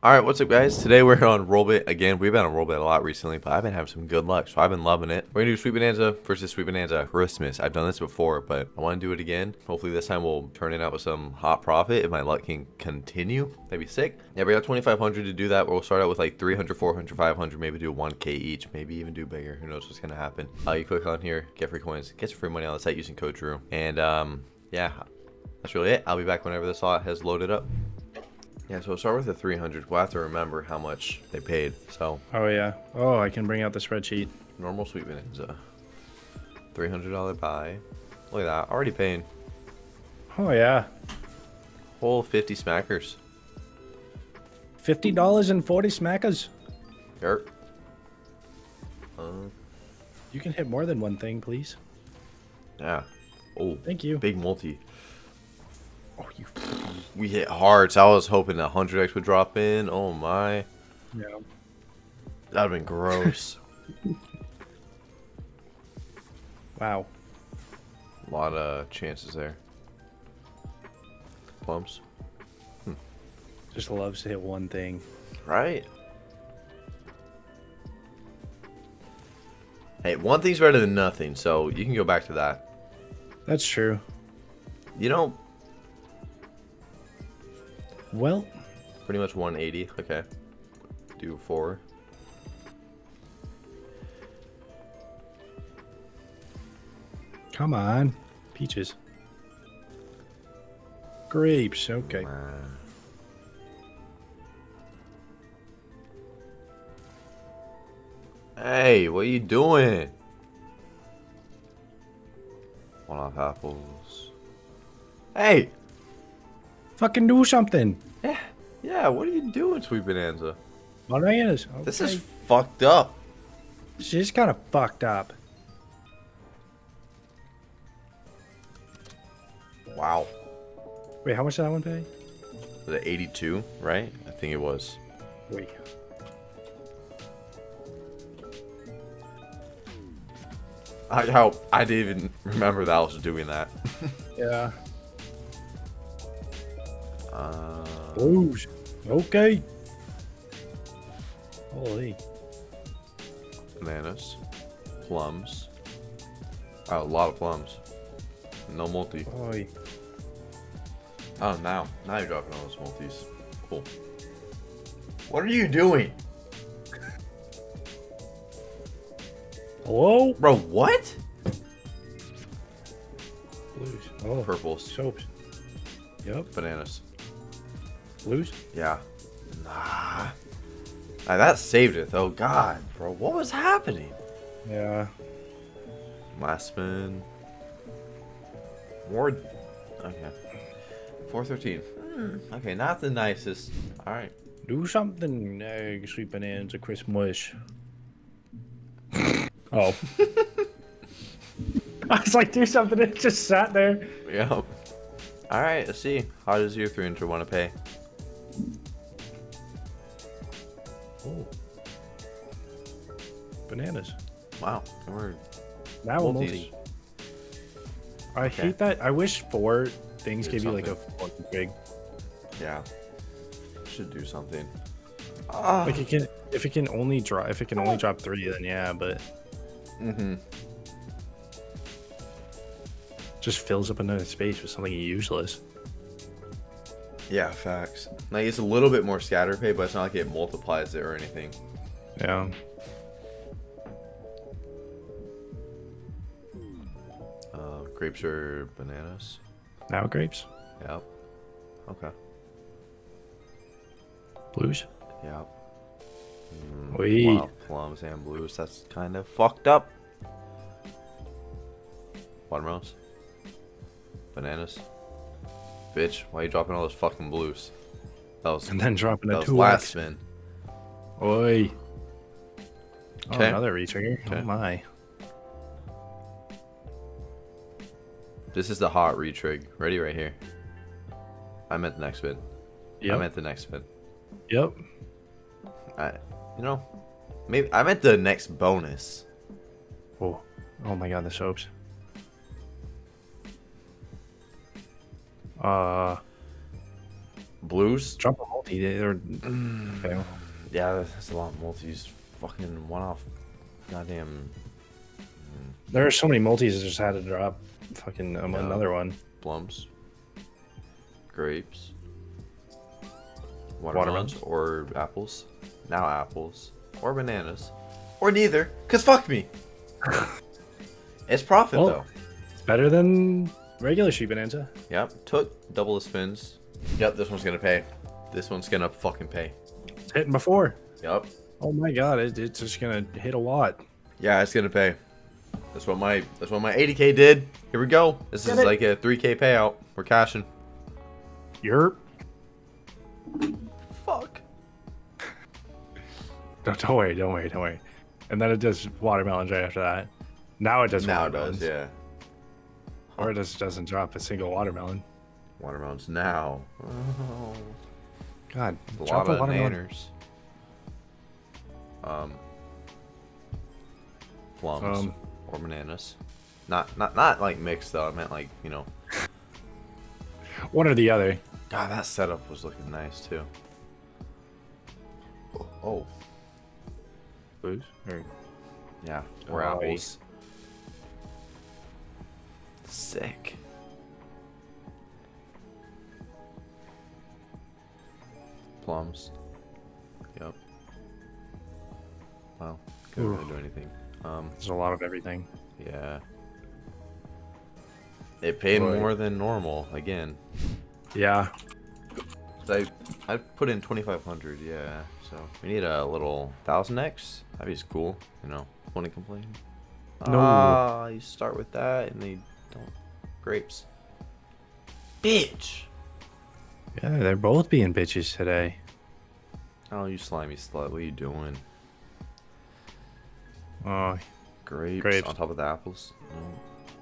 All right, what's up, guys? Today we're on Rollbit again. We've been on Rollbit a lot recently, but I've been having some good luck, so I've been loving it. We're gonna do Sweet Bonanza versus Sweet Bonanza Christmas. I've done this before, but I want to do it again. Hopefully, this time we'll turn it out with some hot profit. If my luck can continue, that'd be sick. Yeah, we got 2,500 to do that. We'll start out with like 300, 400, 500, maybe do 1K each, maybe even do bigger. Who knows what's gonna happen? Uh, you click on here, get free coins, get some free money on the site using code Drew, and um, yeah, that's really it. I'll be back whenever this lot has loaded up. Yeah, so we'll start with the 300. We'll have to remember how much they paid. So, Oh yeah. Oh, I can bring out the spreadsheet. normal sweet bonanza. $300 buy. Look at that. Already paying. Oh yeah. Whole 50 smackers. Fifty dollars and forty smackers. Yep. Uh, You can hit more than one thing, please. yeah. Oh, Thank you. big multi. Oh, you. We hit hard, so I was hoping a 100x would drop in. Oh my. Yeah. That'd have been gross. Wow. A lot of chances there. Plums. Hmm. Just loves to hit one thing. Right? Hey, one thing's better than nothing, so you can go back to that. That's true. You know, Well, pretty much 180. Okay. Do four. come on. Peaches. Grapes. Okay. Hey, what are you doing? One off apples. Hey! Fucking do something. Yeah, yeah, what are you doing, Sweet Bonanza? Bananas. Okay. This is fucked up. This is kind of fucked up. Wow. Wait, how much did that one pay? Was it 82, right? I think it was. Wait. I how I didn't even remember that I was doing that. Yeah. Uh, Blues. Okay. Holy. bananas, plums. Oh, a lot of plums. No multi. Oi. Oh, now now you're dropping all those multis. Cool. What are you doing, Hello? bro? What? Blues. Oh, Purples, soaps. Yep. bananas. Blues. Yeah. Nah. Ah, that saved it though. God, bro, what was happening? Yeah. Last spin. Ward. Okay. 413. Hmm, Okay, not the nicest. Alright. Do something, uh, sweet bonanza Christmas. oh. I was like, do something. It just sat there. Yep. Alright, let's see. How does your 300 want to pay? Oh. Bananas. Wow. We're Now Multis. multi. I Okay. hate that. I wish four things gave you like a big. Yeah. Should do something. Ah. Like it can, if it can only drop, if it can only drop three, then yeah. But Mm-hmm. just fills up another space with something useless. Yeah, facts. Like, it's a little bit more scatter pay, but it's not like it multiplies it or anything. Yeah. Uh, grapes or bananas? Now grapes, Yep. Okay. blues. Yep. Wait. Wow, plums and blues. That's kind of fucked up. Watermelons. Bananas. Bitch, why are you dropping all those fucking blues? That was, And then dropping that a two last spin. Oi. Oh, Okay. another retrigger. Oh okay. Oh my. This is the hot retrig. Ready right here. I meant the next spin. I Yep. meant the next spin. Yep. I, you know, maybe I meant the next bonus. Oh. Oh my god, the soaps. Uh, Blues. Drop a multi. They're Mm. Yeah, that's a lot of multis. Fucking one off. Goddamn There are so many multis that just had to drop fucking um, another one. plums, grapes, Watermelons? watermelons, or apples. Now apples or bananas, or neither. Cause fuck me. it's profit Well- though. It's better than regular sweet bonanza. Yep. Took double the spins. Yep. This one's gonna pay. This one's gonna fucking pay. It's hitting before. Yep. Oh my god, it, it's just gonna hit a lot. Yeah, it's gonna pay. That's what my that's what my 80k did. Here we go. This is it. like a 3k payout. We're cashing. You're Fuck. don't, don't worry, don't worry, don't worry. And then it does watermelon right after that. Now it does Now it does, yeah. Or it just doesn't drop a single watermelon. Watermelons now. Oh, God, a drop lot a of watermelon. nanners. Um, plums Um. or bananas. Not not not like mixed though. I meant like you know. One or the other. God, that setup was looking nice too. Oh, Blues? Or yeah, or Oh, apples. Sick. Plums. Yep. Wow. Couldn't really do anything. Um, there's a lot of everything. yeah. It paid Boy. more than normal again. Yeah. I I put in twenty five hundred. Yeah. So we need a little thousand X. That'd be cool. You know. Want to complain? No. Ah, you start with that and they don't. Grapes. Bitch. Yeah, they're both being bitches today. Oh, you slimy slut. What are you doing? Oh, Grapes, Grapes. on top of the apples.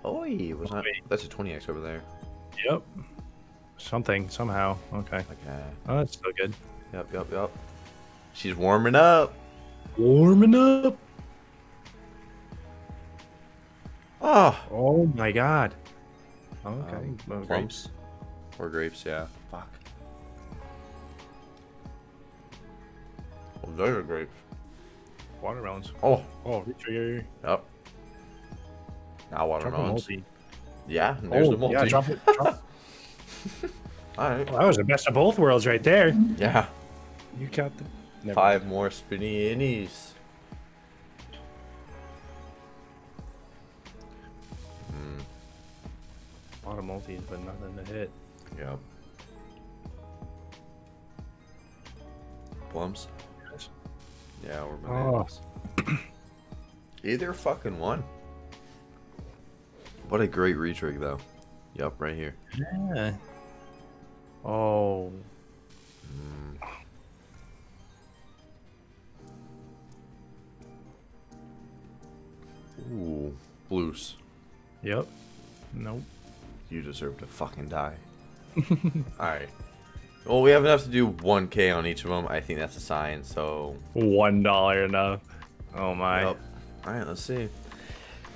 No. Oi, was not. Oi. That's a twenty X over there. yep. Something, somehow. Okay. Okay. Oh, that's still good. Yep, yep, yep. She's warming up. Warming up. Oh. Oh my god. Okay. Um, well, great. plums or grapes, yeah. Fuck. Oh, those are grapes. Watermelons. Oh, Oh, retrigger. yep. Now Drop a watermelons. multi. Yeah, there's oh, the multi. yeah, drop it. Drop. All right. well, that was the best of both worlds right there. Yeah. You got the never Five more spinny innies. A lot of multis, but nothing to hit. Yep. Plums. Yes. Yeah, or Oh. bananas. Either fucking one. What a great retrig though. Yep, right here. Yeah. Oh. Hmm. Ooh, blues. Yep. Nope. You deserve to fucking die. Alright. Well, we have enough to do 1k on each of them. I think that's a sign, so. One dollar enough. Oh my. Yep. Alright, let's see.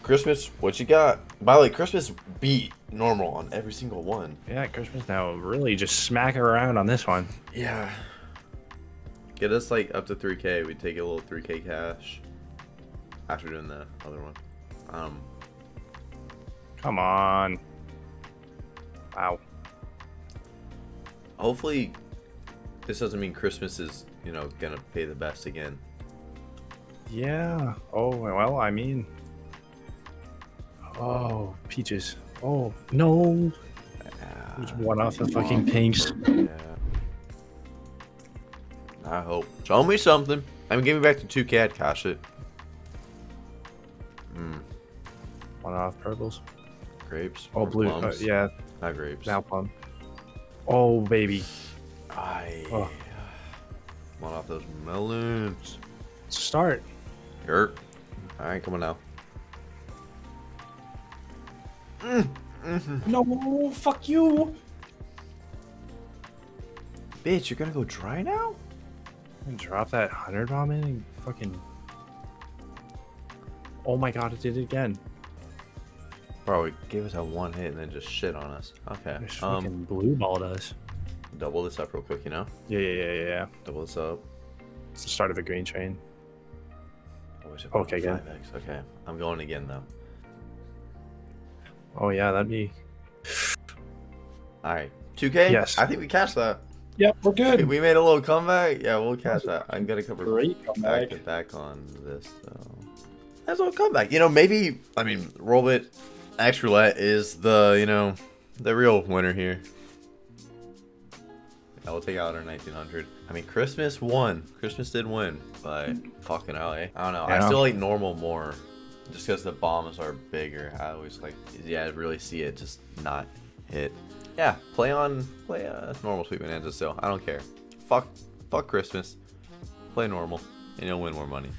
Christmas, what you got? By the way, Christmas beat normal on every single one. Yeah, Christmas now really just smack around on this one. Yeah. Get us like up to 3k. We take a little 3k cash after doing the other one. Um, Come on. Wow. hopefully, this doesn't mean Christmas is, you know, gonna pay the best again. Yeah. Oh well, I mean. Oh, peaches. Oh no. There's one off the fucking pinks. Yeah. I hope. Show me something. I mean, give me back to 2k. I'd cash it. Hmm. One off purples. Grapes. Oh, blue. Uh, yeah, Not grapes. now plum. Oh baby. I. Oh. One off those melons. Start. Yurt. Alright, come on now. Mm, mm-hmm. No, fuck you. Bitch, you're gonna go dry now? And drop that hundred bomb in and fucking. Oh my god! It did it again. Bro, it gave us a one hit and then just shit on us. Okay. This Um, fucking blue balled us. double this up real quick, you know? Yeah, yeah, yeah, yeah, yeah. Double this up. It's the start of a green train. Oh, Okay. 5x? Okay, I'm going again though. Oh yeah, that'd be. All right, 2K. Yes. I think we cashed that. Yep, we're good. We made a little comeback. Yeah, we'll catch that. I'm gonna cover Great comeback. back on this though. That's a little comeback. You know, maybe I mean Rollbit X Roulette is the you know the real winner here. I will take out our 1900. I mean, Christmas won. Christmas did win, but fucking hell, eh? I don't know. I still like normal more, just because the bombs are bigger. I always like, yeah, I really see it just not hit. Yeah, play on play uh, normal Sweet Bonanza still. I don't care. Fuck, fuck Christmas. Play normal, and you'll win more money.